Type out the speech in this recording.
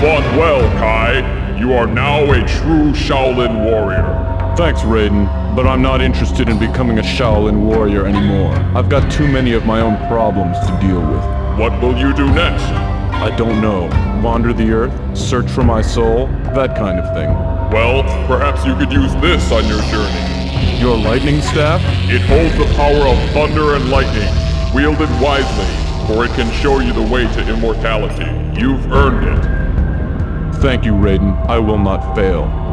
fought well, Kai. You are now a true Shaolin warrior. Thanks, Raiden, but I'm not interested in becoming a Shaolin warrior anymore. I've got too many of my own problems to deal with. What will you do next? I don't know. Wander the earth, search for my soul, that kind of thing. Well, perhaps you could use this on your journey. Your lightning staff? It holds the power of thunder and lightning. Wield it wisely, for it can show you the way to immortality. You've earned it. Thank you, Raiden. I will not fail.